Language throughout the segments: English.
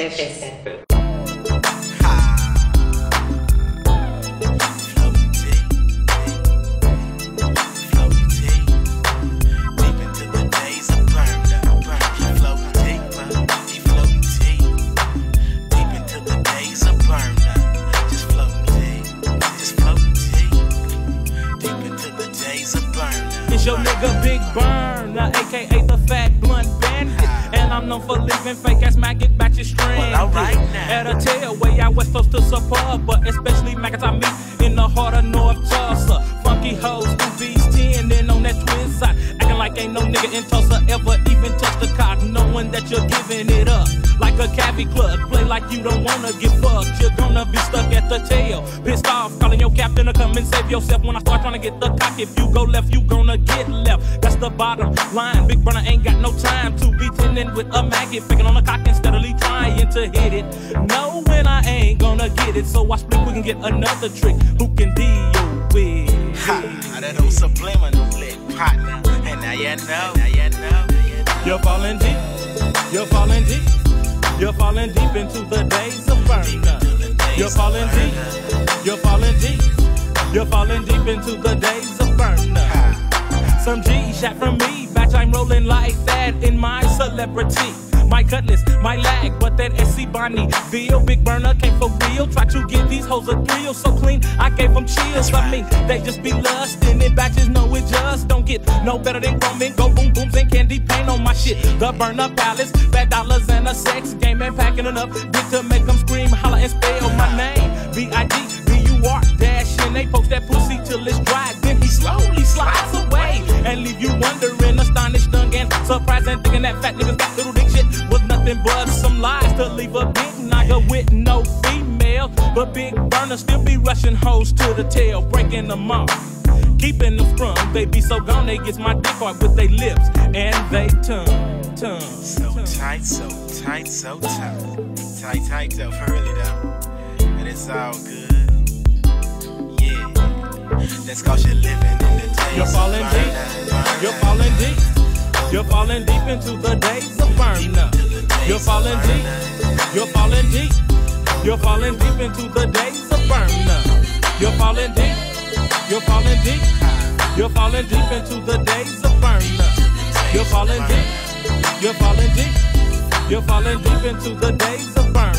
It's When I start trying to get the cock, if you go left, you gonna get left. That's the bottom line. Big Bur-Na ain't got no time to be tending with a maggot, picking on the cock and steadily trying to hit it. No, when I ain't gonna get it, so I speak we can get another trick. Who can deal with? Ha, that old subliminal lick partner. And now you know, now you know, now you know. You're falling deep. You're falling deep. You're falling deep into the days of burner. You're falling deep. You're falling. You're falling deep into the days of burner. Some G shot from me, batch I'm rolling like that in my celebrity. My cutlass, my lag, but that SC Bonnie Bill, Big Bur-Na came for real. Try to give these hoes a thrill so clean, I gave them chills. I mean, they just be lusting and batches know it just don't get no better than Roman. Go boom booms and candy paint on my shit. The burner palace, bad dollars and a sex game and packing enough dick to make them scream, holler and spell my name. Till it's dry. Then he slowly slides away and leave you wondering, astonished, stung, and surprised, and thinking that fat niggas got little dick shit was nothing but some lies to leave a big nigga with no female. But Big Bur-Na still be rushing hoes to the tail, breaking them off. Keeping them strong, they be so gone, they gets my dick hard with their lips and they tongue, tongue. So tight, so tight, so tight. Tight, tight though, for really though. And it's all good. Yeah. That's cause you're living in the days You're falling burner, deep. You're falling deep. You're falling deep into the days of burner. You're falling deep. You're falling deep. You're falling deep into the days of burner. You're falling deep. You're falling deep. You're falling deep into the days of burner. You're falling deep. You're falling deep. You're falling deep into the days of burner.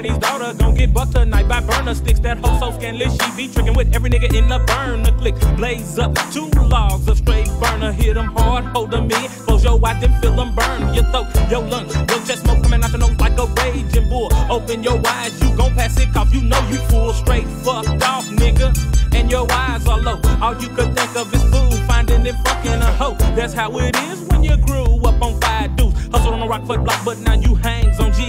Somebody's daughter gon' get bucked tonight by burner sticks. That hoe so scandalous, she be tricking with every nigga in the burner click. Blaze up two logs of straight burner, hit 'em hard, hold hold 'em in. Close your eyes, then feel 'em burn. Your throat, your lungs, your chest smoke coming out your nose like a raging bull. Open your eyes, you gon' pass it off. You know you full straight fucked off, nigga. And your eyes are low. All you could think of is food, finding and fucking a hoe. That's how it is when you grew up on five dudes. Hustle on the Rockford block, but now you hangs on G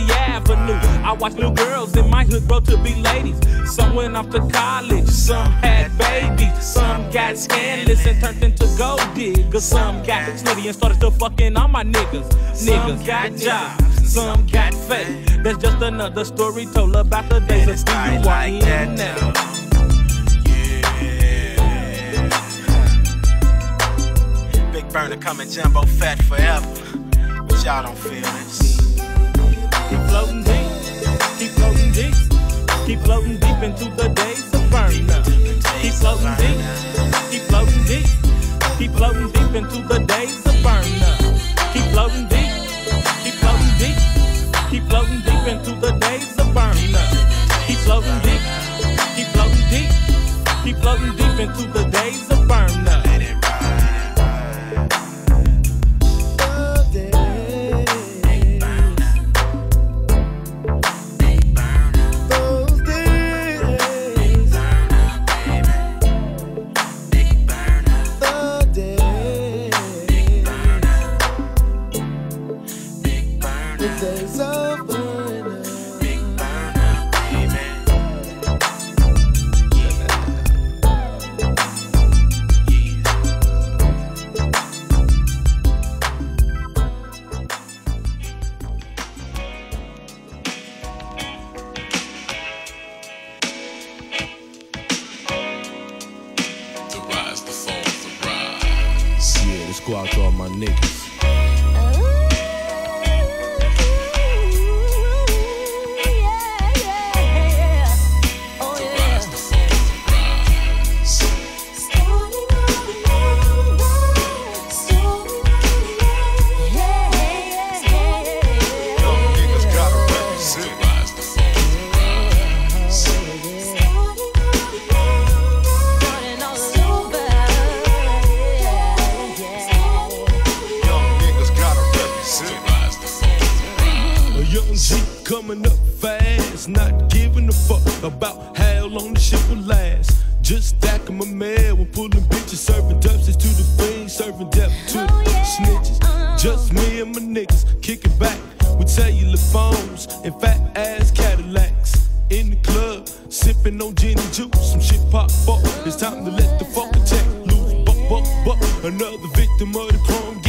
Avenue. I watch little girls in my hood grow to be ladies. Some went off to college, some had babies, some got scandalous and turned into gold diggers. Some got slutty and started to fucking all my niggas. Niggas got jobs, some got fake. That's just another story told about the days of tight like that now. now. Yeah. Big Bur-Na coming jumbo fat forever. But y'all don't feel this. Keep floating deep, keep floating deep, keep floating deep into the days of burner. Keep floating deep, keep floating deep, keep floating deep into the days of burner. Keep floating deep, keep floating deep, keep floating deep into the days of burner. Keep floating deep, keep floating deep, keep floating deep into the days coming up fast, not giving a fuck about how long the shit will last. Just stacking my mail when pulling bitches, serving dubsters to the fiends, serving death to the oh, yeah. snitches. Uh. Just me and my niggas kicking back with cellular phones and fat ass Cadillacs. In the club, sipping on gin and juice, some shit pop up. It's time to let the fucking tech loose. Buck, buck, buck. Another victim of the chrome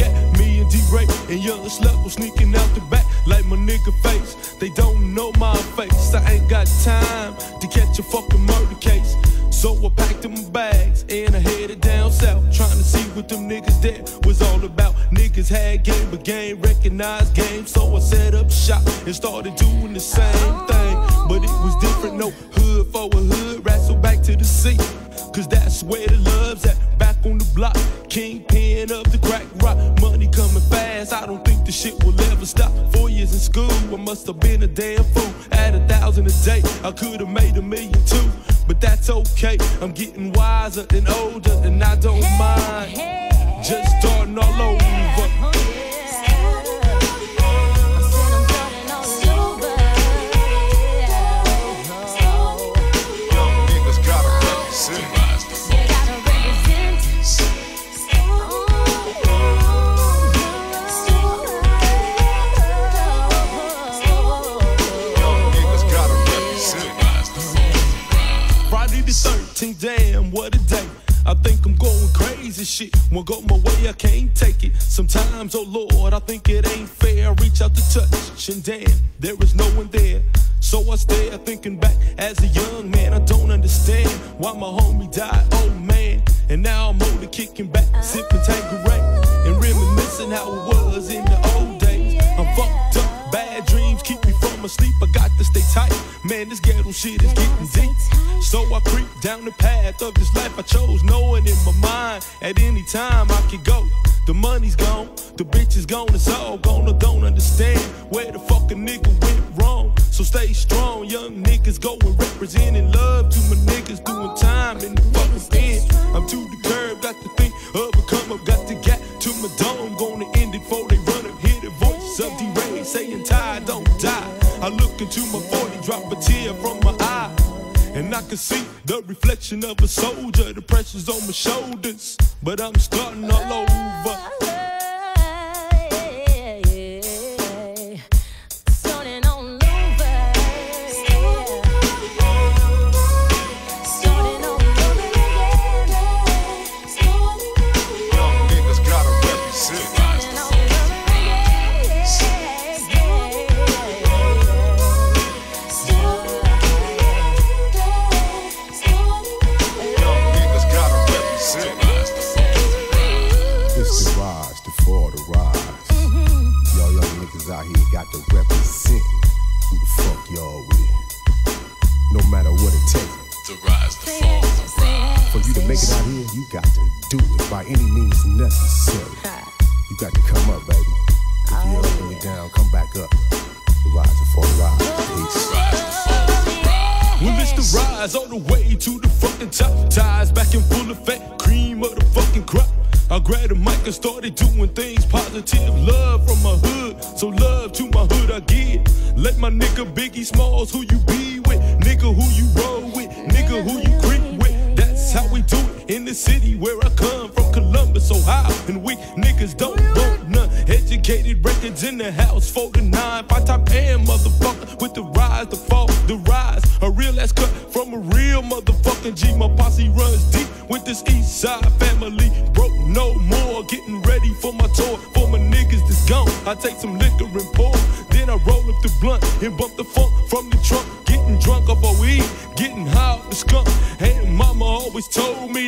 Me and young slut sneaking out the back like my nigga face. They don't know my face. I ain't got time to catch a fucking murder case. So I packed my bags and I headed down south, trying to see what them niggas there was all about. Niggas had game, but game recognized game. So I set up shop and started doing the same thing. But it was different, no hood for a hood, wrestle back to the sea. Cause that's where the love's at, back on the block. Kingpin of the crack rock. I don't think the shit will ever stop. Four years in school, I must have been a damn fool. At a thousand a day, I could have made a million too. But that's okay, I'm getting wiser and older, and I don't mind. Just starting all over. I think I'm going crazy shit. Won't go my way, I can't take it. Sometimes, oh Lord, I think it ain't fair. Reach out to touch, and damn, there is no one there. So I stare thinking back as a young man. I don't understand why my homie died, oh man. And now I'm older, kicking back, sipping Tanqueray, and reminiscing how it was in the old days. I'm fucked up, bad dreams keep me from asleep. I got to stay tight. Man, this ghetto shit is getting deep. So I creep down the path of this life I chose, knowing in my mind at any time I could go. The money's gone, the bitch is gone, it's all gone. I don't understand where the fuck a nigga went wrong. So stay strong, young niggas going representing love to my niggas doing time in the fucking pen. I'm to the curb, got to think of a come up, got to get to my dome. Gonna end it before they run up, hear the voice of D-Ray saying, Tai, don't into my 40, drop a tear from my eye. And I can see the reflection of a soldier, the pressure's on my shoulders. But I'm starting all over. you to make it out here, you got to do it by any means necessary. You got to come up, baby. If you ever you're oh, down, come back up. Rise and fall, rise. Peace. Well, it's the rise all the way to the fucking top. Tai's back in full effect, cream of the fucking crop. I grabbed a mic and started doing things positive. Love from my hood, so love to my hood I give. Let my nigga Biggie Smalls, who you be with, nigga who you roll with, nigga who you in the city where I come from, Columbus, Ohio. And we niggas don't want none. Educated records in the house, 49, five top and motherfucker. With the rise, the fall, the rise. A real ass cut from a real motherfucking G. My posse runs deep with this east side family. Broke no more, getting ready for my tour. For my niggas that's gone, I take some liquor and pour. Then I roll up the blunt and bump the funk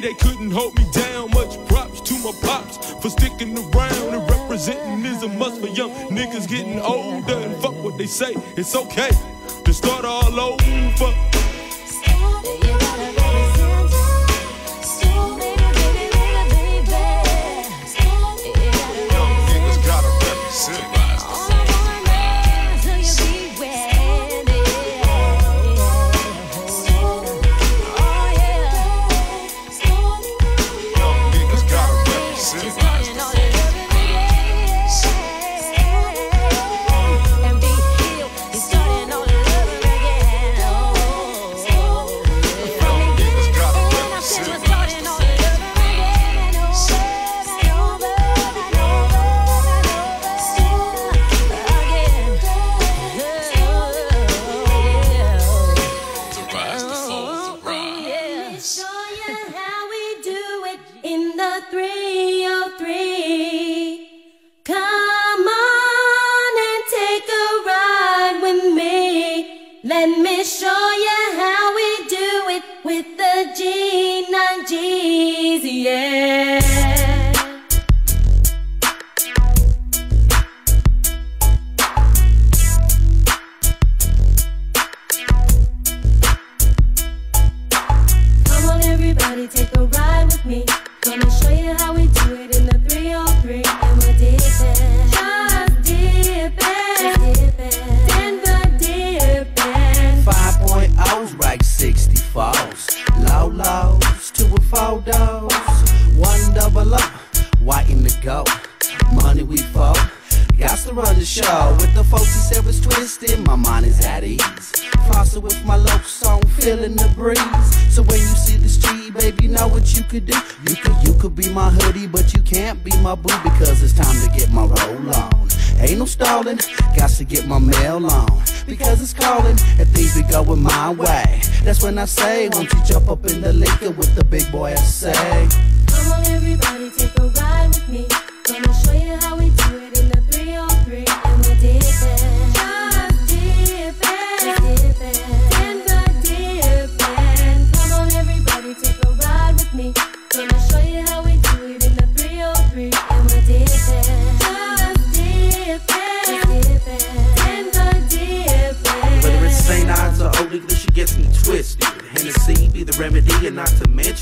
they couldn't hold me down. Much props to my pops for sticking around and representing is a must for young niggas getting older. And fuck what they say, it's okay to start all over. going my way. That's when I say, won't you jump up in the liquor with the big boy? I say, come on everybody, take a ride.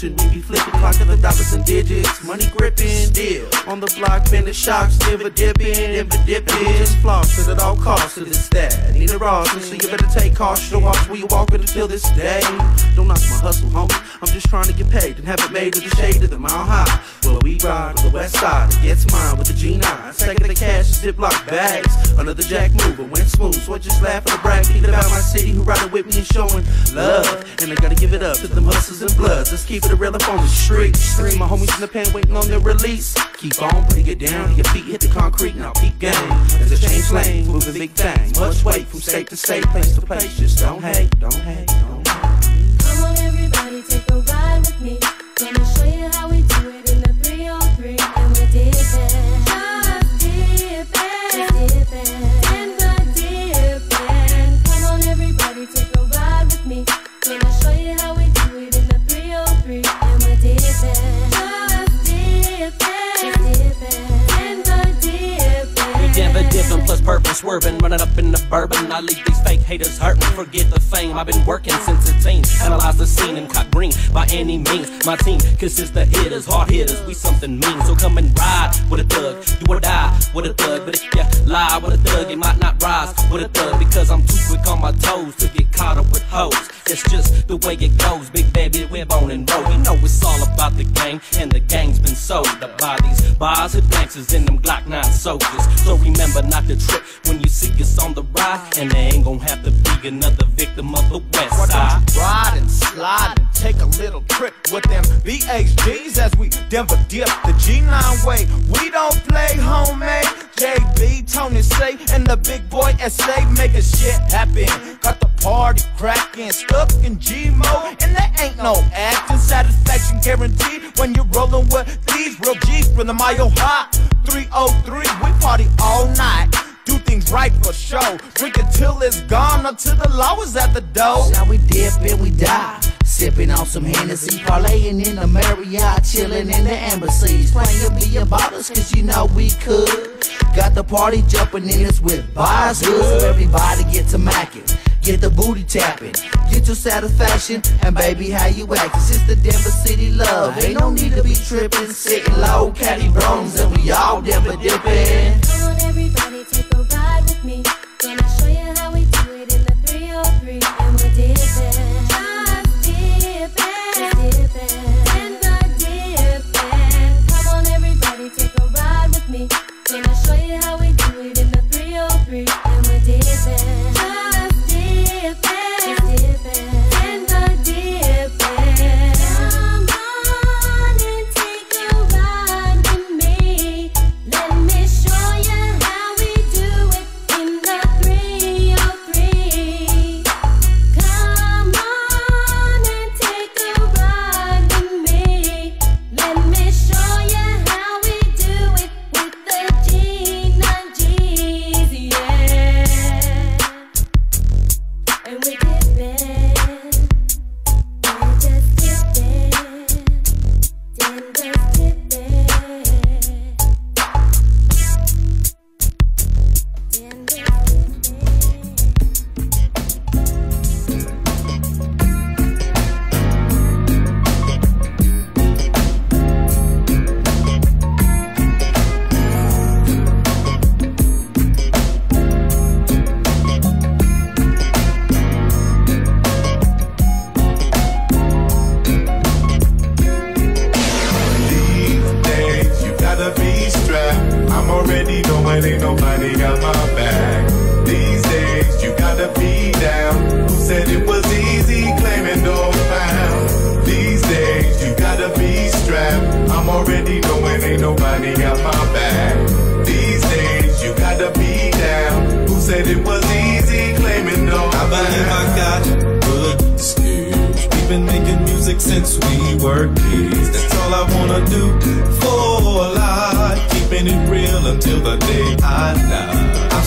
Shouldn't be flipping, clocking the dollars and digits. Money gripping, deal. On the block, been the shocks, never dipping, never dipping. Just floss at all costs, it is that. Need a raw, so you better take caution. Watch where you walking until this day. Don't knock my hustle, homie. I'm just trying to get paid and have it made in the shade of the mile high. Well, we ride on the west side, it gets mine with the G9. Second the cash, ziplock bags. Another jack move, it went smooth, so I just laugh at the bragging about my city who riding with me and showing love. And I gotta give it up to the muscles and bloods. Let's keep it the rail up on the street. See my homies in the pen waiting on their release. Keep on, putting it down, your feet hit the concrete, now keep game. As a change lane, moving big bang. Much weight from state to state, place to place, just don't hate, don't hate. purple, swerving, running up in the bourbon. I leave these fake haters hurting, forget the fame. I've been working since 18, analyze the scene and cop green by any means. My team consists of hitters, hard hitters, we something mean. So come and ride with a thug, do or die with a thug. But if you lie with a thug, it might not rise with a thug because I'm too quick on my toes to get caught up with hoes. It's just the way it goes, big baby, we're born and roll. You know it's all about the game, and the gang's been sold up by these bars and dancers and them Glock 9 soldiers. So remember not to trip when you see us on the ride, and there ain't gonna have to be another victim of the West Side. Ride and slide and take a little trip with them BHGs as we Denver dip the G9 way. We don't play homemade. JB, Tony Say, and the big boy SA making shit happen. Got the party cracking looking G-Mo. And there ain't no acting satisfaction guaranteed when you're rolling with these real G's from the mile high. 303, we party all night. Do things right for sure. Drink it till it's gone until the law is at the door. Now we dip and we die. Sipping on some Hennessy, parlaying in the Marriott, chilling in the embassies. Playing beer bottles, cause you know we could. Got the party jumping in us with bars, so everybody get to mackin'. Get the booty tapping, get your satisfaction, and baby, how you acting? Since the Denver City love, ain't no need to be tripping. Sitting low, caddy bronze, and we all Denver dipping.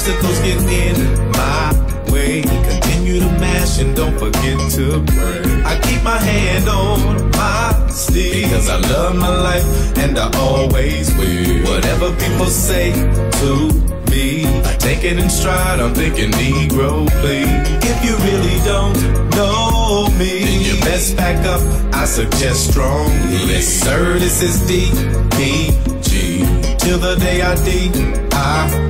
Obstacles get in my way. Continue to mash and don't forget to pray. I keep my hand on my sleeve because I love my life and I always will. Whatever people say to me. I take it in stride, I'm thinking Negro, please. If you really don't know me, then you best back up, I suggest strongly. Yes, sir, this is D-P-G. Till the day I D-I-E.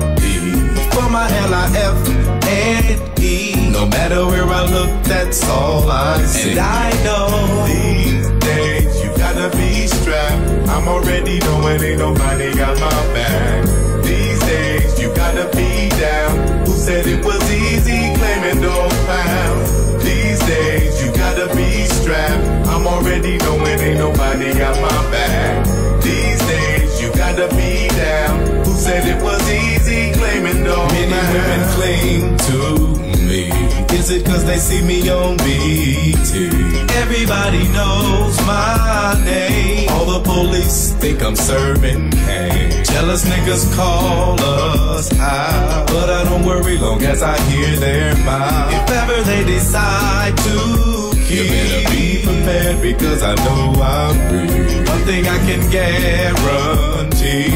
For my L-I-F and E. No matter where I look, that's all I see. And I know These days, you gotta be strapped. I'm already knowing ain't nobody got my back. These days, you gotta be down. Who said it was easy claiming no pound? These days, you gotta be strapped. I'm already knowing ain't nobody got my back. These days, you gotta be down. Who said it was easy claiming no Many women cling to me. Is it cause they see me on BT? Everybody knows my name. All the police think I'm serving cane. Jealous niggas call us out. But I don't worry long as I hear their mouth. If ever they decide to you better be prepared because I know I'm real. One thing I can guarantee.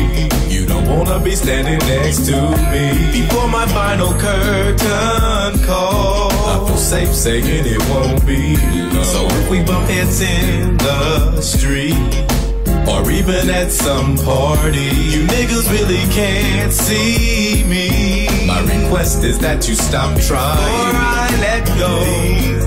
You don't wanna be standing next to me before my final curtain call. I feel safe saying it won't be long. So if we bump heads in the street. Or even at some party, you niggas really can't see me. My request is that you stop trying. Or I let go.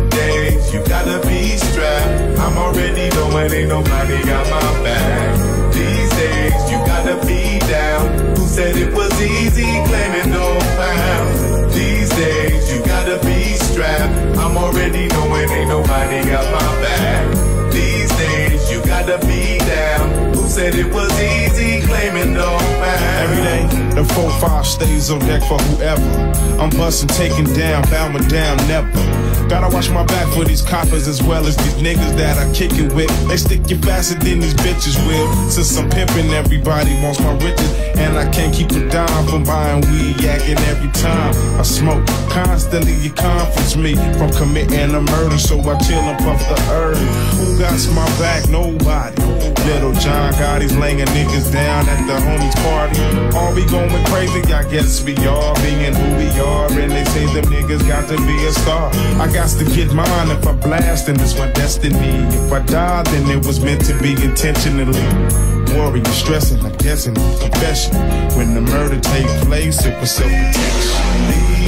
You gotta be strapped. I'm already knowing ain't nobody got my back. These days, you gotta be down. Who said it was easy claiming no pound? These days, you gotta be strapped. I'm already knowing ain't nobody got my back. These days, you gotta be down. Who said it was easy claiming no pound? Every day, the 4-5 stays on deck for whoever. I'm busting, taking down, bowing down, never. Gotta watch my back for these coppers as well as these niggas that I kick it with. They stick you faster than these bitches will. Since I'm pimping, everybody wants my riches. And I can't keep a dime from buying weed, yakking every time I smoke. Constantly, you conference me from committing a murder, so I chill and puff the herb. Who got my back? Nobody. Little John Gotti's laying niggas down at the homies party. All we going crazy, I guess we all being who we are. And they say them niggas got to be a star. I got to get mine if I blast, and it's my destiny. If I die, then it was meant to be intentionally. Worry, stressing, like guessing, confession. When the murder take place, it was self-protection.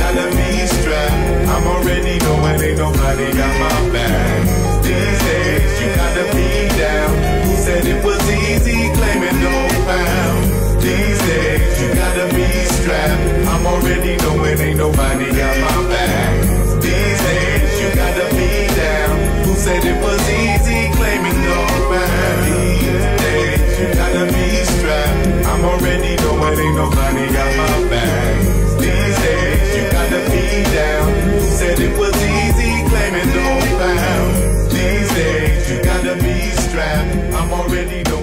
Gotta be strapped. I'm already knowing ain't nobody got my I'm already knowing ain't nobody got my back. These days, you gotta be down. Who said it was easy, claiming no pound? These days, you gotta be strapped. I'm already knowing ain't nobody got my back. These days, you gotta be down. Who said it was easy, claiming no pound? These days, you gotta be strapped. I'm already knowing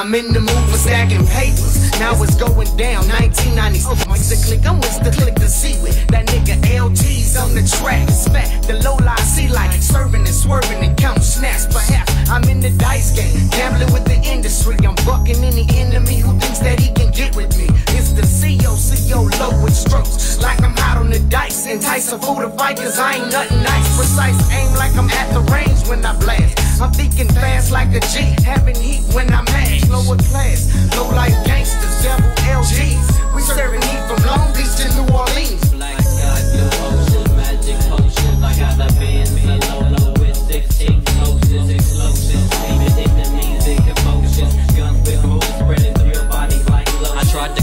I'm in the mood for stacking papers. Now it's going down. 1990s. The click. I'm with the click to see with that nigga LT's on the track. Spat the low lie, see like serving and swerving and count snaps. Perhaps I'm in the dice game, gambling with the industry. I'm bucking any enemy who thinks that he can get with me. It's the CO, CO low with strokes. Like I'm hot on the dice. Entice a fool to fight, cause I ain't nothing nice. Precise aim like I'm at the range when I blast. I'm thinking fast like a G, having heat when I'm mad. Lower class, low life gangsters, devil LGs. We serving heat from Long Beach to New Orleans. I got the Benz, a with 16 motions, explosions,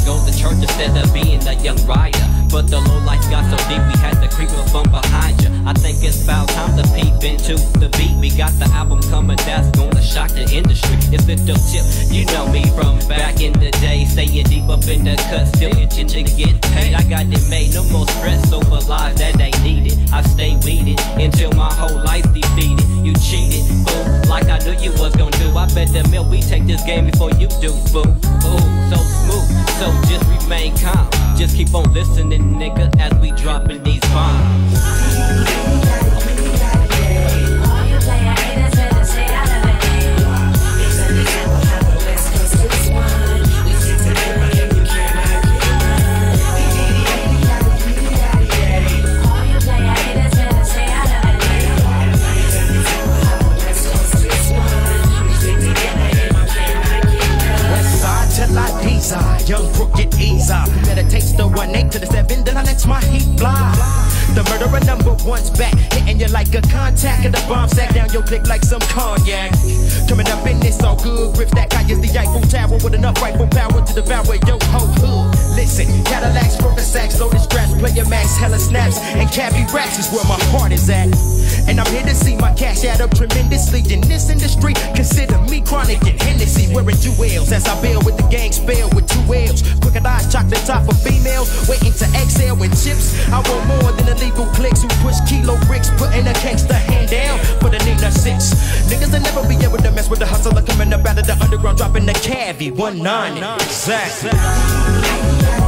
go to church instead of being a young rider, but the low lights got so deep we had to creep up from behind you. I think it's about time to peep into the beat. We got the album coming that's gonna shock the industry. It's Lil' Tip, you know me from back in the day, staying deep up in the cut, still itching to get paid. I got it made, no more stress over lives that ain't needed. I stay weeded until my whole life defeated. You cheated, fool, like I knew you was gonna do. I bet the mill we take this game before you do, fool. Ooh, so smooth, so just remain calm. Just keep on listening, nigga, as we dropping these bombs. Like a contact, and the bomb sack down your dick like some cognac. Coming up in this all good, grip that guy is the Eiffel Tower with enough rifle power to devour your whole hood. Listen, Cadillacs, broken sacks, loaded straps, player max, hella snaps, and cabbie raps is where my heart is at. And I'm here to see my cash add up tremendously in this industry. Consider me chronic and Hennessy wearing jewels as I build with the gang spell with two L's. Crooked I's, chocolate top for females, waiting to exhale with chips. I want more than illegal clicks who push kilo bricks, putting a gangster hand down for the Nina Six. Niggas will never be able to mess with the hustler coming up out of the underground, dropping the cavi 190. Exactly.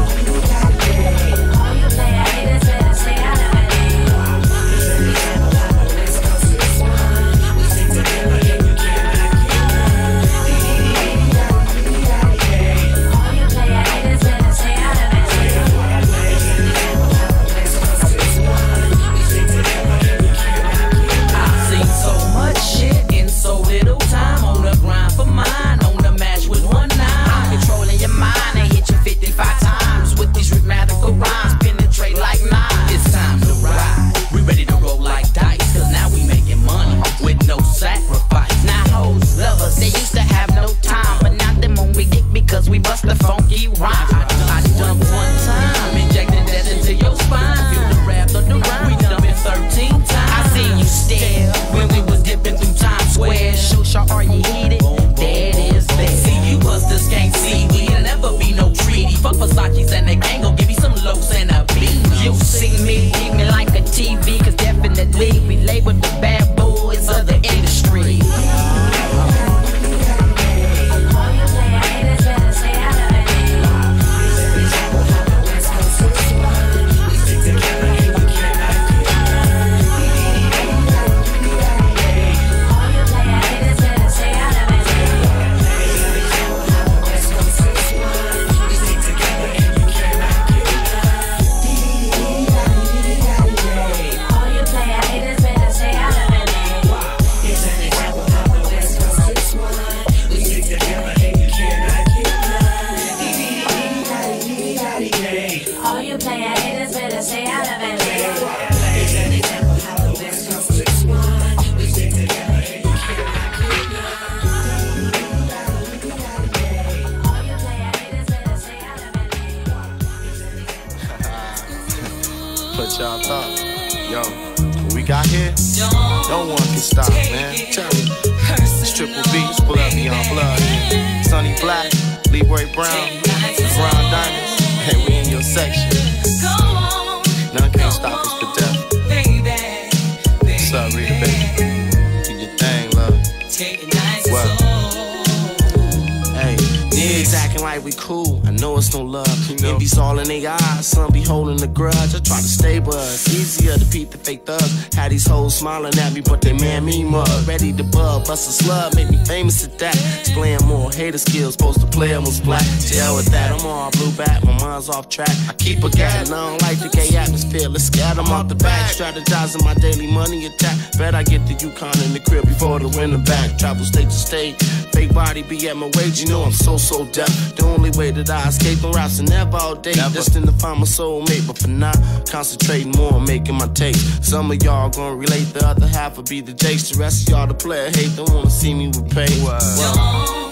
Track. I keep a gat, and I don't like the gay atmosphere. Let's scatter 'em off the back. Strategizing my daily money attack. Bet I get the Yukon in the crib before the winter back. Travel state to state. Fake body be at my wage, you know I'm so, so deaf. The only way that I escape them routes and never all day. Destined to find my soulmate, but for now, concentrating more on making my taste. Some of y'all gonna relate, the other half will be the jakes. The rest of y'all the player hate, don't wanna see me with pain. Well, Take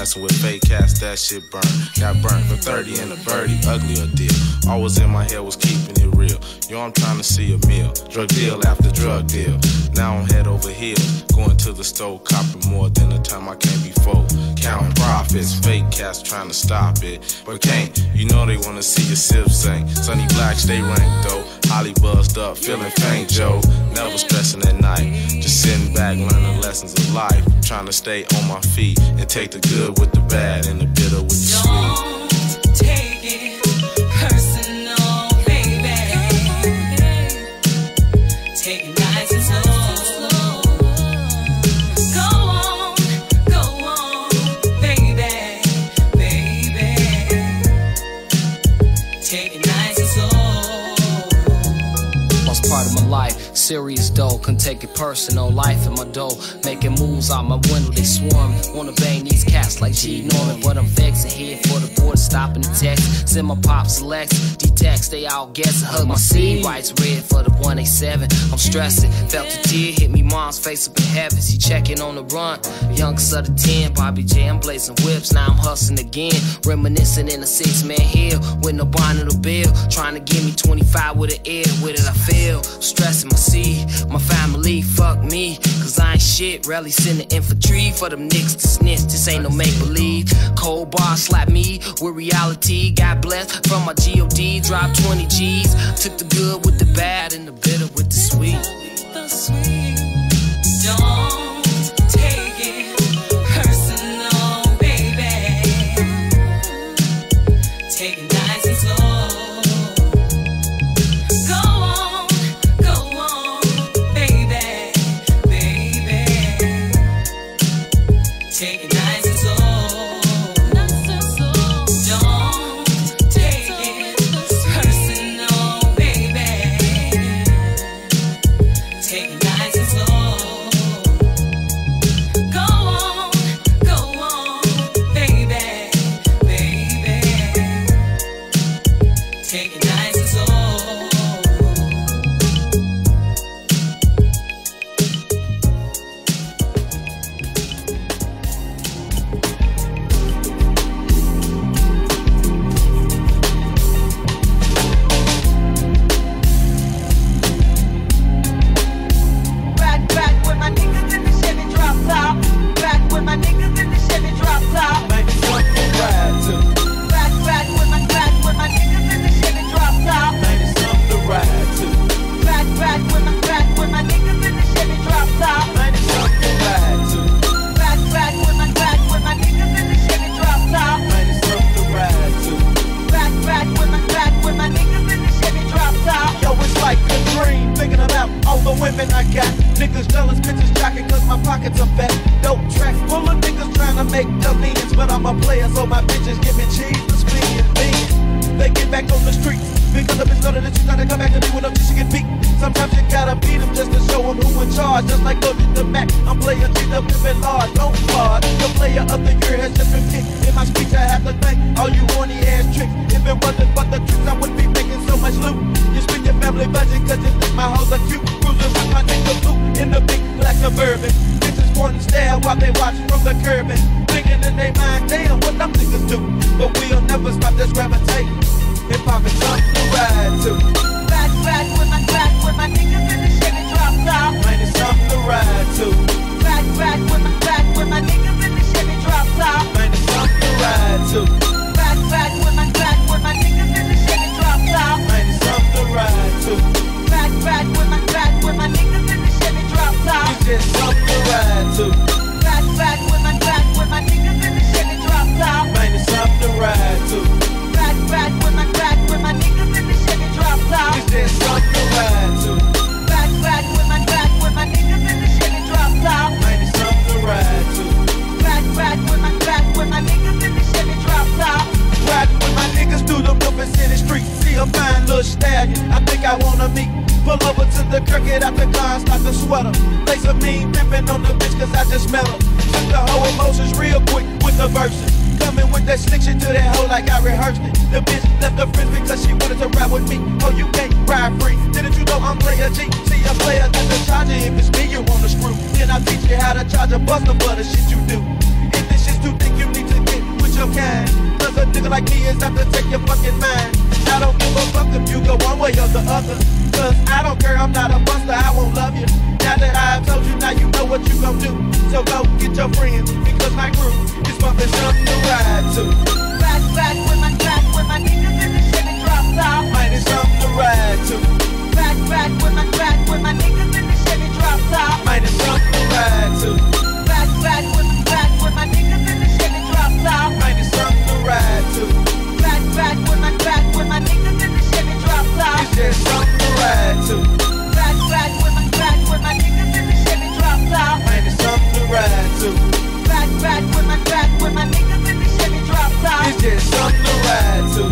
messing with fake cats, that shit burn. Got burnt for 30 and a birdie, ugly uglier deal. Always in my head was keeping it real. Yo, I'm trying to see a meal. Drug deal after drug deal. Now I'm head over heels. Going to the store, copping more than the time I came before. Counting profits, fake cats trying to stop it. But can't, you know they wanna see your sip sing. Sunny Black, stay ranked though. Holly buzzed up, feeling faint, Joe. Never stressing at night. Just sitting back, learning lessons of life. Trying to stay on my feet and take the good with the bad and the bitter with the sweet. Serious though, can take it personal. Life in my dough, making moves out my window, they swarm. Wanna bang these cats like G Norman, but I'm vexing here for the border, stopping the text. Send my pop selects, detect, they out guessing. Hug my C, rights red for the 187. I'm stressing, felt a tear hit me mom's face up in heaven. He checking on the run, youngest of the 10. Bobby J, I'm blazing whips, now I'm hustling again. Reminiscing in a six man hill with no bond in the bill. Trying to give me 25 with an ear, with it I feel. Stressing my seed, my family, fuck me. Cause I ain't shit, rarely the infantry for them niggas to snitch. This ain't no make believe. Cold bar slap me with reality. God bless from my GOD, drop 20 G's. Took the good with the bad and the bitter with the sweet. the sweet. Don't got. Niggas jealous, bitches jocking cause my pockets are fat. Dope tracks full of niggas trying to make millions. But I'm a player, so my bitches give me cheese to spin. Beans. They get back on the streets. Because the bitch know that she's trying to come back to me when I'm she get beat. Sometimes you gotta beat them just to show them who in charge. Just like to the Mac, I'm player G, the pimpin' large. Don't fraud. The player of the year has just been picked. In my speech, I have to thank all you horny ass tricks. If it wasn't for the tricks, I wouldn't be making so much loot. You spend your family budget cause you think my hoes are cute. Cruising with my nigga Luke in the big black suburban. Bitches pointing stare while they watch from the curb and thinking in their mind, damn, what them niggas do. But we'll never stop this gravitate. Hip hop is something to ride to. Back, back with my back with my niggas in the Chevy drop top. Man, it's something to ride to. Back, back with my back with my niggas in the Chevy drop top. Man, it's something to ride to. Back, back with my back with my niggas in the Chevy drop top. Man, it's something to ride to. Back, back with my back with my niggas in the Chevy Just something to ride to. Back, back with my back with my niggas in the Chevy drop top. Man, it's something to ride to. Back, back with my back with my niggas in the Chevy drop top. It's just something to ride to. Back, back with my back with my niggas in the Chevy drop top. Man, it's something to ride to. Back, back with my back with my niggas in the Chevy drop top. My niggas through the Memphis City streets. See a fine little stallion, I think I wanna meet. Pull over to the get out the car, start the sweater. Place a mean pimpin' on the bitch, cause I just met her. Took the whole emotions real quick with the verses. Coming with that slick shit to that hoe like I rehearsed it. The bitch left her friends because she wanted to ride with me. Oh, you can't ride free. Didn't you know I'm player G? See a player that's the charger. If it's me, you wanna screw. Then I'll teach you how to charge a buster for the shit you do. If this shit's too thick, you need your kind. Cause a nigga like me is out to take your fucking mind. I don't give a fuck if you go one way or the other. Cause I don't care, I'm not a buster, I won't love you. Now that I've told you, now you know what you gon' do. So go get your friends, because my crew is bumping something to ride to. Back, back with my back with my niggas in the Chevy drop top. Man, it's something to ride to. Back, back with my back with my niggas in the Chevy drop top. Man, it's something to ride to. Just something to ride to. Back, back with my with my niggas in the Chevy drop top. Man, it's something to ride to. Back, back with my with my niggas in the Chevy drop top. It's just something to ride to.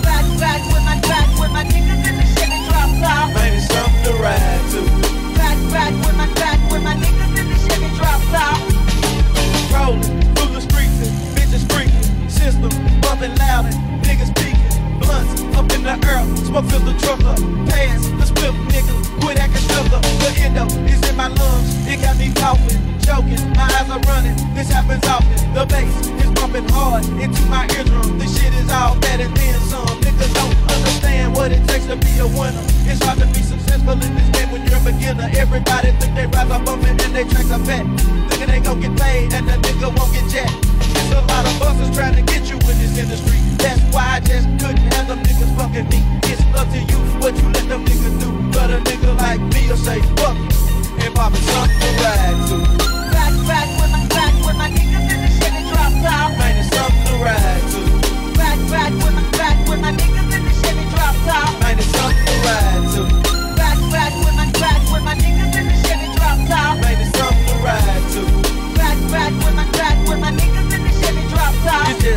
Back, back with my with my niggas in the Chevy drop top. Man, it's something to ride to. Back, back with my back with my niggas in the Chevy drop top. Rolling through the streets and bitches freaking. System bumping loud and. The air, smoke fill the truck up. Pass the split nigga, quit acting sugar. The endo is in my lungs, it got me coughing, choking. My eyes are running, this happens often. The bass is bumping hard into my eardrum. This shit is all bad and then some. Niggas don't understand what it takes to be a winner. It's hard to be successful in this game when you're a beginner. Everybody think they rise up bumping and they tracks are fat. Thinking they gon' get paid and the nigga won't get jacked. There's a lot of busters trying to get you in this industry. That's why I just couldn't have them niggas fucking me. It's up to you what you let them niggas do. But a nigga like me will say fuck. Hip hop is something to ride to. Back, back with my back with my niggas in the Chevy drop top. Man, it's something to ride to. Back, back with my back with my niggas in the drop top. Man, it's something to ride to. Back, back with my back with my niggas in the Chevy drop top. Man, it's something to ride to. Back, back with my back with my niggas in the Chevy drop top.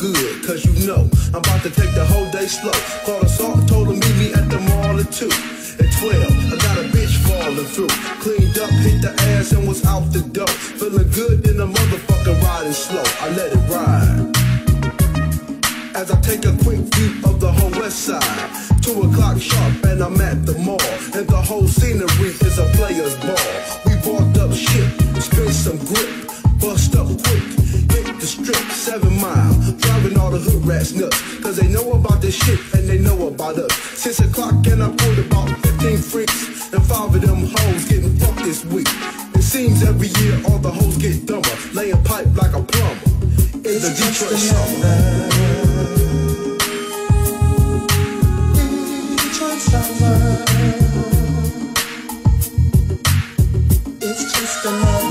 Good, cause you know I'm about to take the whole day slow. Called all, told her meet me at the mall at 2. At 12, I got a bitch falling through. Cleaned up, hit the ass, and was out the door. Feeling good, then the motherfucker riding slow. I let it ride. As I take a quick view of the whole west side. Two o'clock sharp and I'm at the mall. And the whole scenery is a player's ball. We bought up shit, spent some grip, bust up quick. Hit the strip, seven mile. Driving all the hood rats nuts. Cause they know about this shit and they know about us. Six o'clock and I pulled about 15 freaks. And five of them hoes getting fucked this week. It seems every year all the hoes get dumber. Laying pipe like a plumber. In the Detroit summer. Detroit summer. It's just another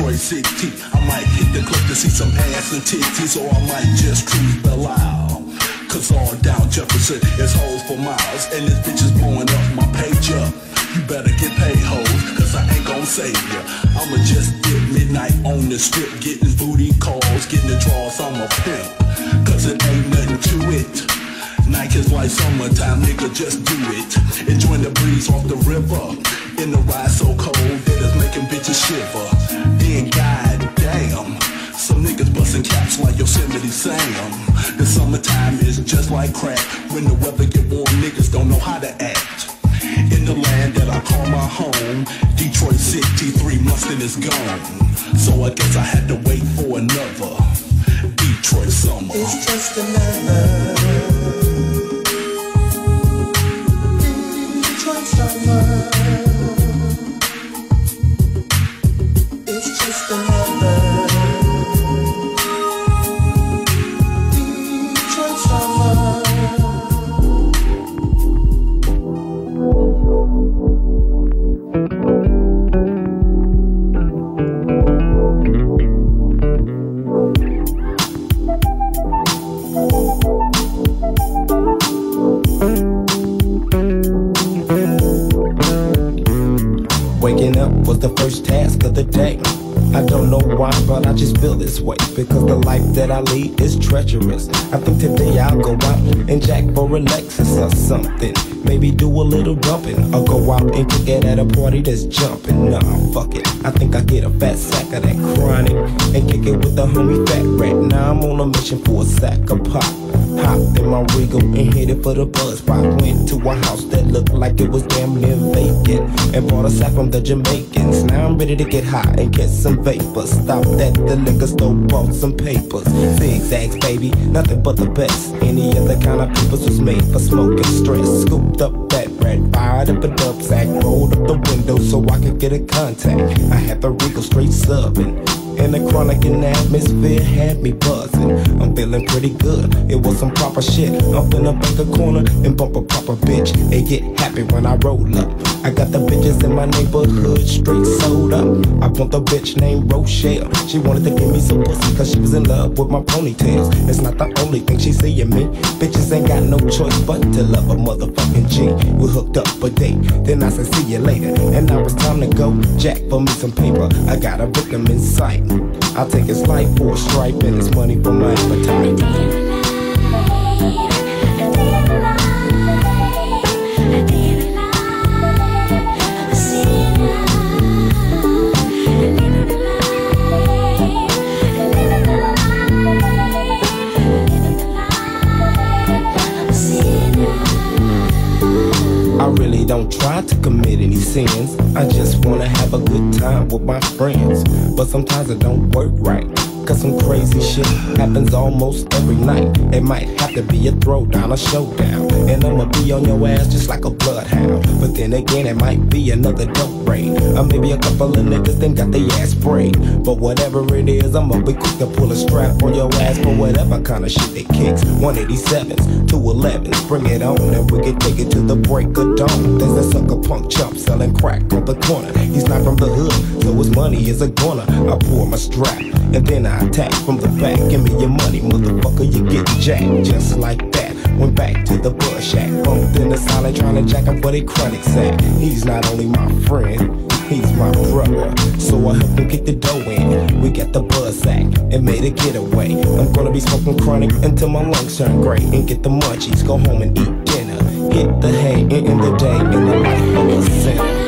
Detroit city, I might hit the club to see some ass and titties, or I might just cruise the Lyle. Cause all down Jefferson is hoes for miles, and this bitch is blowing up my page up. You better get paid, hoes, cause I ain't gon' save ya. I'ma just dip midnight on the strip, getting booty calls, getting the draws, I'm a pimp. Cause it ain't nothing to it. Night is like summertime, nigga, just do it. Enjoying the breeze off the river. In the ride so cold that it's making bitches shiver. Then goddamn, some niggas busting caps like Yosemite Sam. The summertime is just like crack. When the weather get warm, niggas don't know how to act. In the land that I call my home, Detroit City, three months it's gone. So I guess I had to wait for another Detroit summer. It's just another treacherous. I think today I'll go out and jack for a Lexus or something. Maybe do a little dumping or go out and kick it at a party that's jumping. Nah, fuck it. I think I get a fat sack of that chronic and kick it with the homie fat rat. Now I'm on a mission for a sack of pop. Hopped in my Regal and headed for the buzz I Went to a house looked like it was damn near vacant and bought a sack from the Jamaicans. Now I'm ready to get high and get some vapor. Stopped at the liquor store, bought some papers. Zigzags, baby, nothing but the best. Any other kind of papers was made for smoking stress. Scooped up that red, fired up a dub sack, rolled up the window so I could get a contact. I had the Regal straight subbing. And the chronic in the atmosphere had me buzzing. I'm feeling pretty good. It was some proper shit. I'm finna bank a corner and bump a proper bitch. They get happy when I roll up. I got the bitches in my neighborhood straight sold up. I want the bitch named Rochelle. She wanted to give me some pussy cause she was in love with my ponytails. It's not the only thing she see in me. Bitches ain't got no choice but to love a motherfucking G. We hooked up a date. Then I said see you later. And now it's time to go. Jack for me some paper. I got a victim in sight. I'll take his life for a stripe and his money for my appetite. Don't try to commit any sins. I just wanna have a good time with my friends. But sometimes it don't work right. Cause some crazy shit happens almost every night. It might have to be a throwdown, a showdown. And I'ma be on your ass just like a bloodhound. But then again, it might be another dope raid. Or maybe a couple of niggas then got their ass sprayed. But whatever it is, I'ma be quick to pull a strap on your ass for whatever kind of shit it kicks. 187s, 211s, bring it on and we can take it to the break of dawn. There's a sucker punk chump selling crack on the corner. He's not from the hood, so his money is a goner. I pour my strap and then I attack from the back. Give me your money, motherfucker, you get jacked just like that. Went back to the bush shack, bumped in the silent trying to jack up for they chronic sack. He's not only my friend, he's my brother. So I helped him get the dough in. We got the buzz sack and made a getaway. I'm gonna be smoking chronic until my lungs turn gray and get the munchies. Go home and eat dinner. Hit the hay, and end the day in the life of a sinner.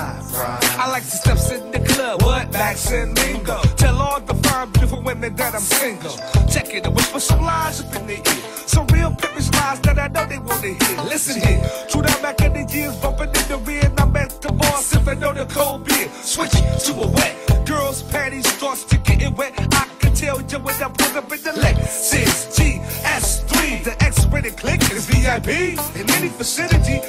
I like to step in the club, what? Backs and mingo. Tell all the fine, beautiful women that I'm single. Check it, I whisper some lies up in the ear. Some real pimpish lies that I know they wanna hear. Listen here, true down back in the years, bumping in the rear, and I met the boss, sipping on the cold beer. Switch to a wet. Girls' panties starts to getting wet. I can tell you when I pull up in the Lexus GS3. The X-rated click is VIP in any vicinity.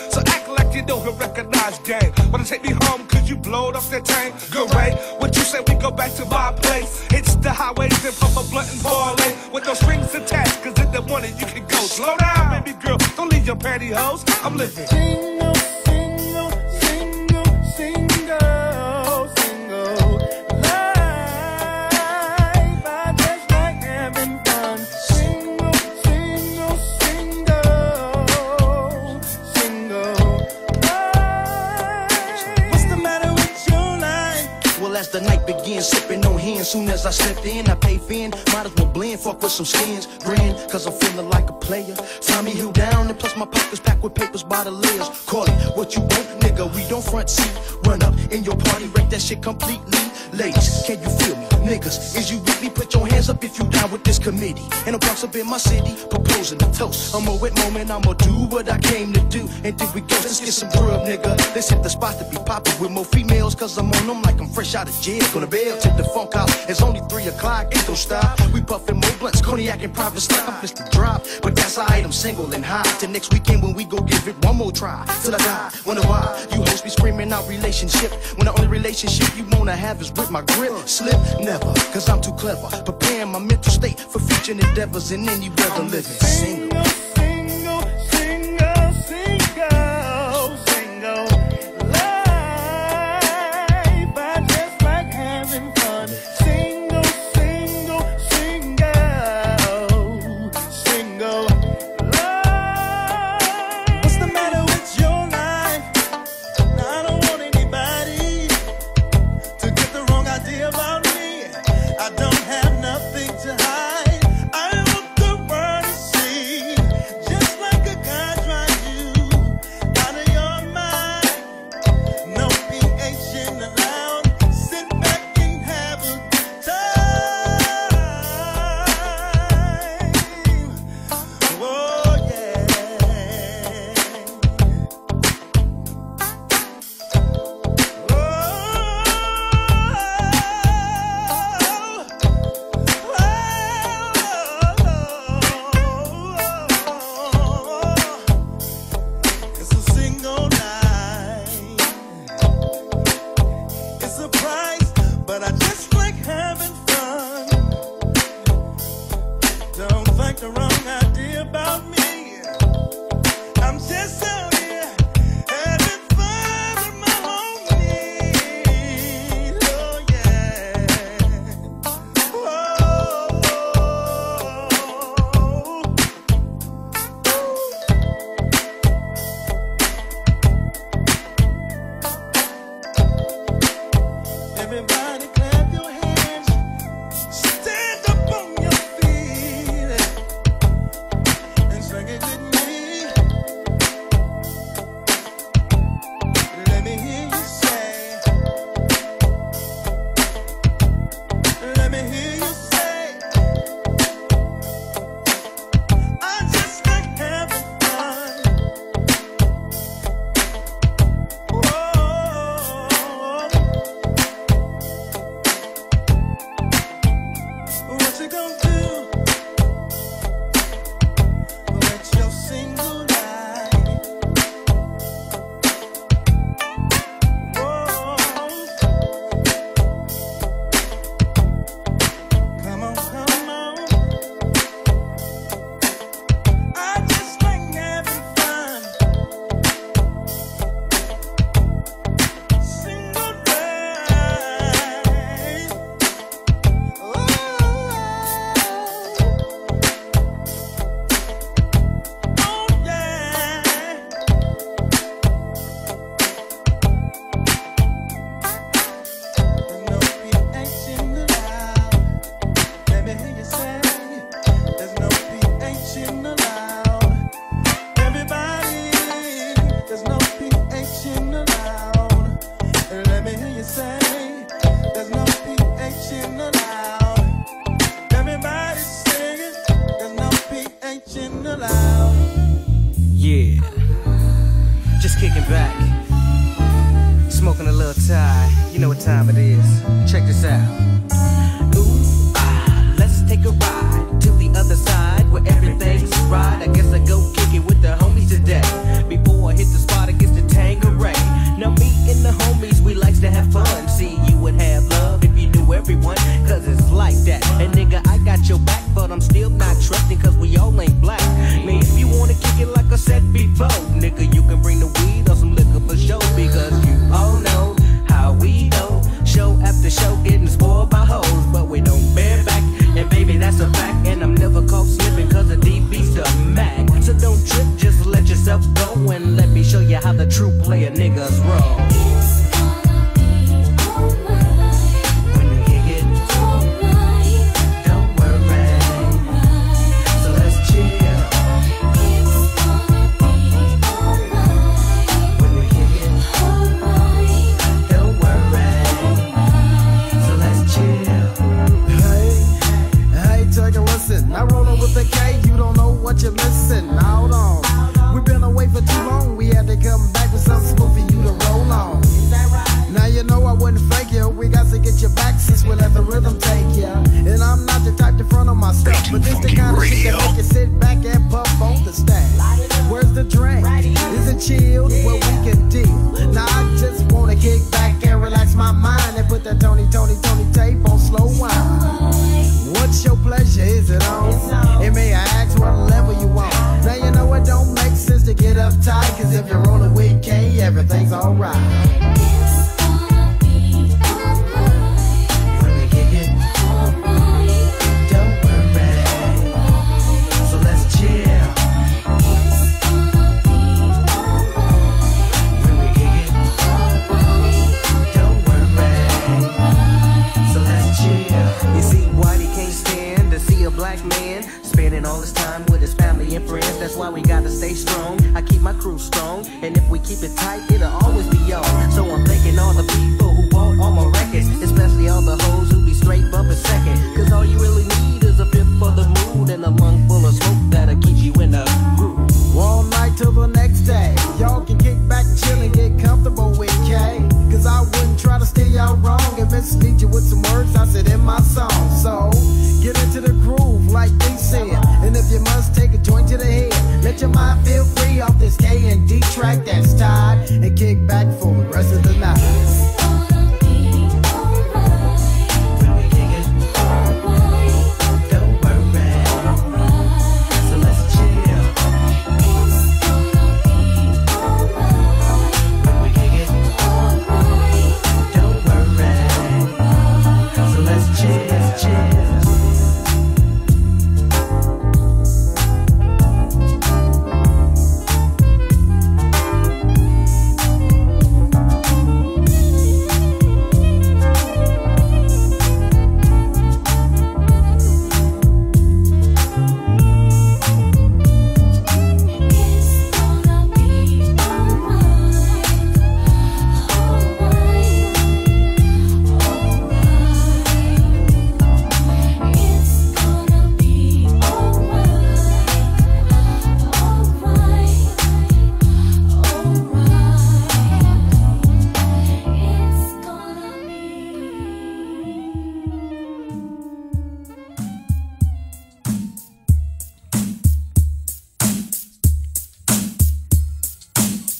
with some skins, grin, cause I'm feeling like a player. Sign me Hill down, and plus my pockets packed with papers by the layers. Call it what you want, nigga, we don't front seat. Run up in your party, wreck that shit completely. Ladies, can you feel me? Niggas, is you with me? Put your hands up if you down with this committee. And I'm up in my city, proposing a toast. I'm a wet moment, I'ma do what I came to do. And did we go, let's get some grub, nigga. Let's hit the spot to be popping with more females, cause I'm on them like I'm fresh out of jail. Gonna bail, take the funk out. It's only three o'clock, it don't stop. We puffin' more Cognac and private stock. It's to drop, but that's alright. I'm single and high. Till next weekend when we go give it one more try. Till I die. Wonder why you hoes be screaming out relationship. When the only relationship you wanna have is with my grip. Slip, never, cause I'm too clever. Preparing my mental state for future endeavors and any weather living. Single.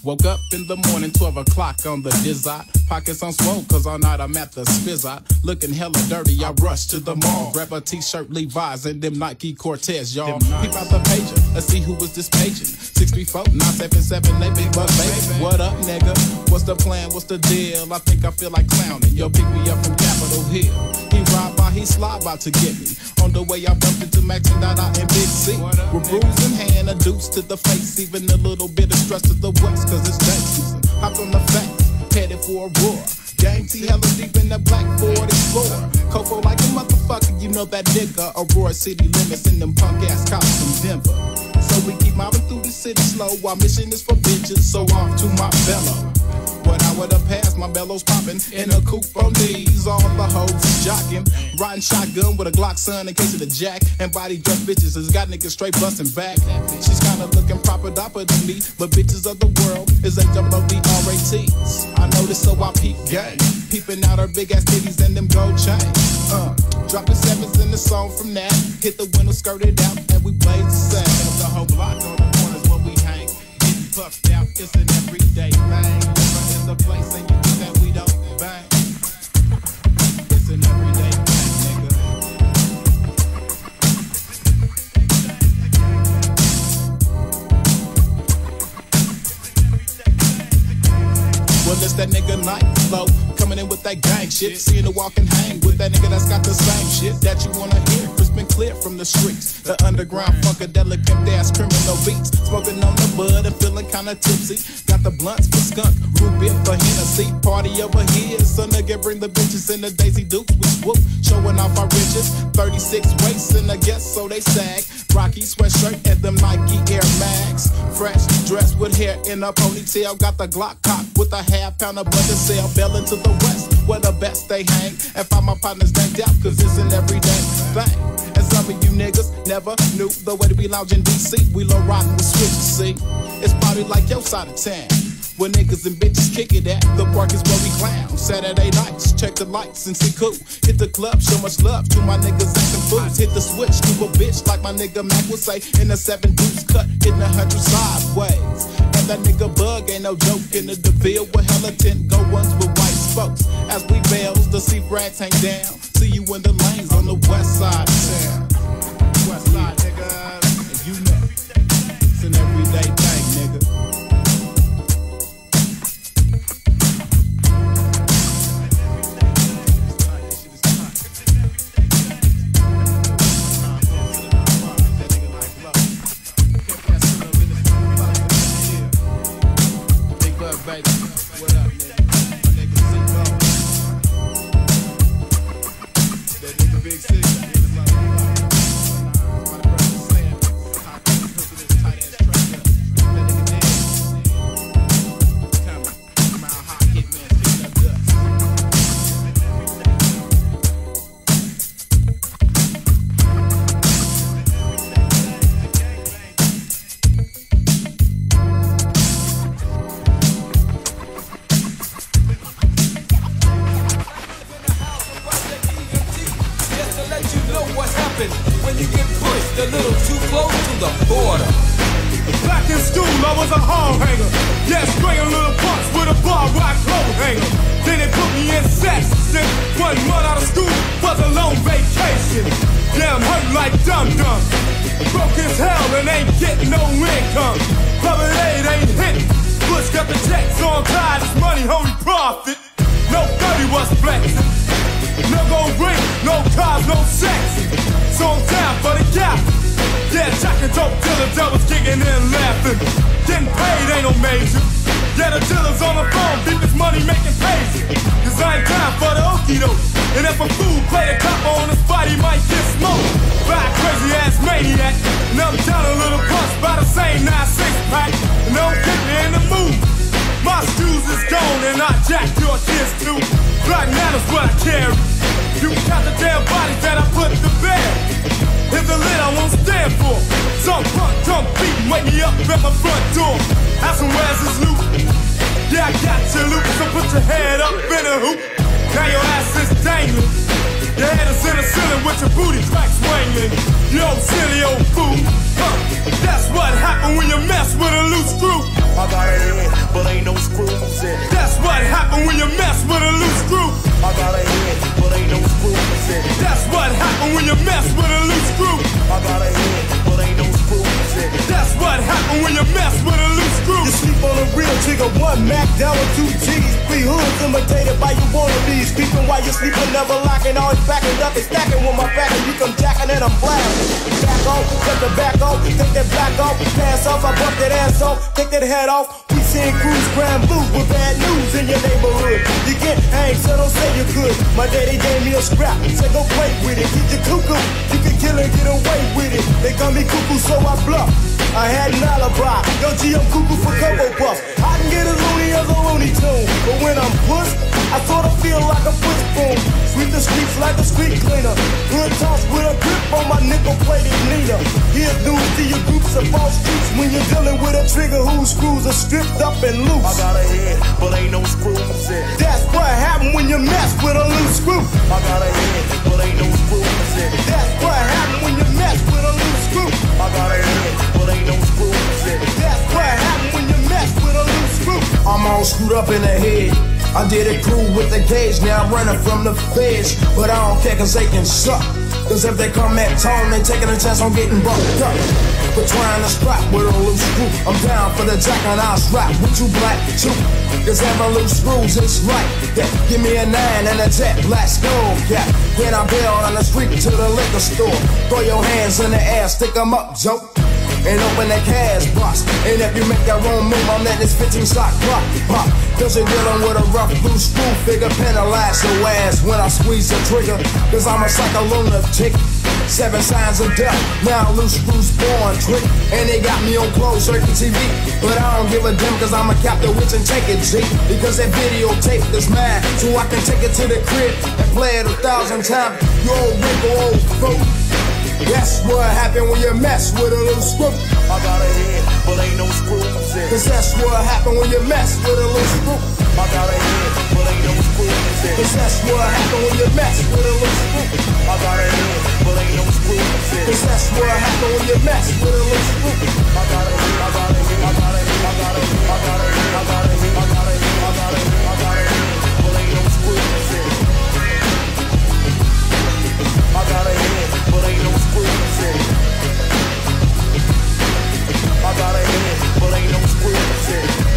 Woke up in the morning, 12 o'clock on the dizot. Pockets on swole, cause all night I'm at the spizzot. Looking hella dirty, I rush to the mall. Grab a t-shirt, Levi's, and them Nike Cortez, y'all. Peep out the pager, let's see who was this paging. 634 977 they big baby. What up, nigga? What's the plan? What's the deal? I think I feel like clowning. Yo, pick me up from Capitol Hill. He ride by, he slide by to get me. On the way, I bumped into Max and Dada and Big C. With bruise in hand, a deuce to the face, even a little bit of stress to the west, cause it's that season. Hopped on the fence, headed for a roar. Gang hella deep in the black Ford Explorer. Coco like a motherfucker, you know that nigga. Aurora City limits and them punk ass cops from Denver. So we keep mobbing through the city slow. Our mission is for bitches, so off to my bellow. What I would have passed, my bellows popping in a coupe on these. All the hoes jocking, riding shotgun with a Glock son in case of the jack. And body dress bitches has got niggas straight busting back. She's kinda looking proper dapper than me, but bitches of the world is a double D R A T's. I know this, so I peep gang, peeping out her big ass titties and them gold chains. Uh, dropping sevens in the song from that. Hit the window, skirted out, and we blaze the same. The whole block on the corners where we hang. Getting puffed out, it's an everyday thing. A place and you that we don't bang. It's an everyday thing, nigga. Well, it's that nigga night flow. Coming in with that gang shit. Seeing the walk and hang with that nigga that's got the same shit that you wanna hear. Crisp and clear from the streets. The underground funkadelic and ass criminal beats. Smoking on the bud and feeling kinda tipsy. Got the blunts for skunk, root beer for Hennessy. Party over here. So nigga bring the bitches in the Daisy Dukes with swoop. Showing off our riches. 36 waist and I guess so they sag. Rocky sweatshirt and the Nike Air Max. Fresh dressed with hair in a ponytail. Got the Glock cock with a half pound of butter sale. Bell into the west where the best they hang. And find my partners decked out cause it's an everyday thing. Some of you niggas never knew the way to be lounge in DC. We low riding with switches, see? It's probably like your side of town. Where niggas and bitches kick it at. The park is where we clown. Saturday nights, check the lights and see cool. Hit the club, show much love to my niggas acting fools. Hit the switch to a bitch like my nigga Mac would say. In the seven deuce cut, hitting a hundred sideways. And that nigga bug ain't no joke in the DeVille with hella ten go ones with white spokes. As we bails, the sea rats hang down. See you in the lanes on the west side of town. Bodies that I put to bed. Here's the lid I won't stand for. Some punk, come beat wake me up at my front door. Ask him where's his loot. Yeah, I got your loot, so put your head up in a hoop. Now your ass is dangling. Your head is in the ceiling with your booty crack swinging. Old silly old fool. Huh. That's what happened when you mess with a loose screw. I got a head, but ain't no screws in it. That's what happened when you mess with a loose screw. I got a head, but ain't no screws in it. That's what happened when you mess with a loose screw. I got a head, but ain't no screws in it. That's what happened when you mess with a loose screw. You sleep on a real trigger, one Mac down with two G's. Three hoods imitated by your wannabes. Sleeping while you're sleeping, never locking. Always backing up and stacking with my back, and you come jacking and I'm blasting. Back off, get the back off, take that back off, pass off, I bump that ass off, take that head off. Seeing crews cram blue with bad news in your neighborhood. You get hanged, so don't say you could. My daddy gave me a scrap, say go play with it. Get your cuckoo, you can kill and get away with it. They call me cuckoo, so I bluff. I had an alibi. Yo, G, I'm cuckoo for Cocoa Puffs. I can get as loony as a Looney Tune. But when I'm pushed, I sorta feel like a push boom. Sweep the streets like a street cleaner. Hood toss with a grip on my nickel plated Nina. Here's news to your groups of false streets when you're dealing with a trigger whose screws are stripped up and loose. I got a head, but ain't no screws in. That's what happened when you mess with a loose screw. I got a head, but ain't no screws in. That's what happened when you mess with a loose screw. I got a head, but ain't no screws in. That's what happened when you mess with a loose screw. I'm all screwed up in the head. I did it cool with the cage, now I'm running from the feds. But I don't care cause they can suck. Cause if they come at tone, they taking a chance on getting bucked up. But trying to strap with a loose screw. I'm down for the jack and I'll strap with you black too. Cause having loose screws is right. Yeah, give me a nine and a jet black skull cap. Then I bail on the street to the liquor store. Throw your hands in the air, stick 'em up, joke and open that cash box. And if you make that wrong move, I'm letting this 15 shot pop, pop. Cause you're dealing with a rough blue screw figure, penalize your ass when I squeeze the trigger. Cause I'm a psycho lunatic. Seven signs of death, now loose screws born trick. And they got me on closed circuit TV. But I don't give a damn cause I'm a captain witch and take it, G. Because that videotape is mine, so I can take it to the crib and play it a thousand times. You old old fool. Guess what happened when you mess with a little screw. I got a head, but ain't no screws in. Cause that's what happened when you mess with a little screw. I got a head, but ain't no screws in. Cause that's what happened when you mess with a little screw. I got a head, but ain't no screws in. Cause that's what happened when you mess with a little screw. I got a head, I got a head, I got a head, I got a head, I got a head, I got a head, I got a head. But ain't no in I got a head, but ain't no screws in I